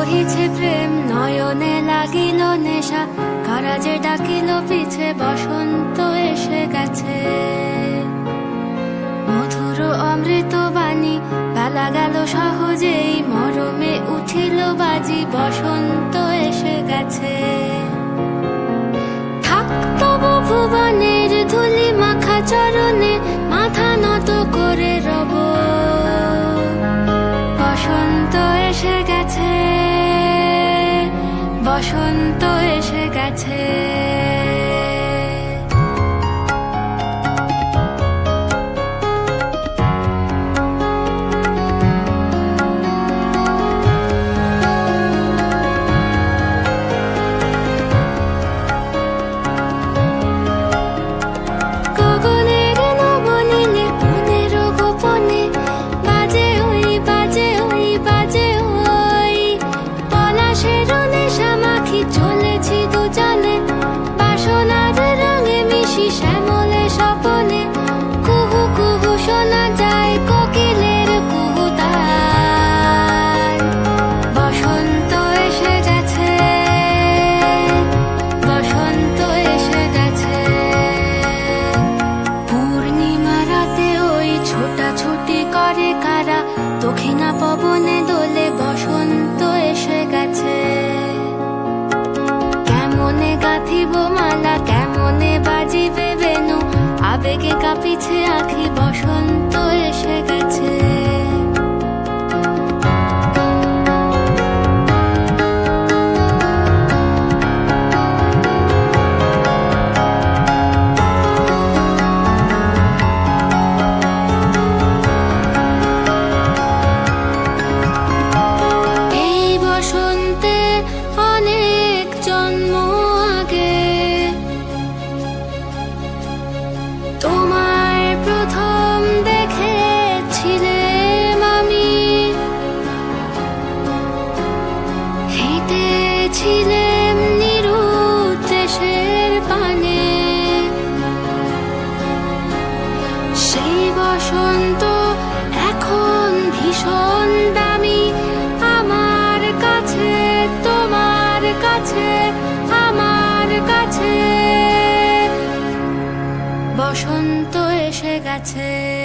বহিছে প্রেম, নয়নে লাগিল নেশা। কারা যে ডাকিল, পিছে বসন্ত এসে গেছে। মধুর অমৃত বাণী, বেলা গেল সহজেই। মরমে উঠিল বাজি, বসন্ত এসে গেছে। থাক তবু ভুবনে বসন্ত এসে গেছে। কাঁপিছে আখি বসন্ত নিরুদ্দেশের পানে। সেই বসন্ত এখন ভীষণ দামি, আমার কাছে, তোমার কাছে, আমার কাছে। বসন্ত এসে গেছে।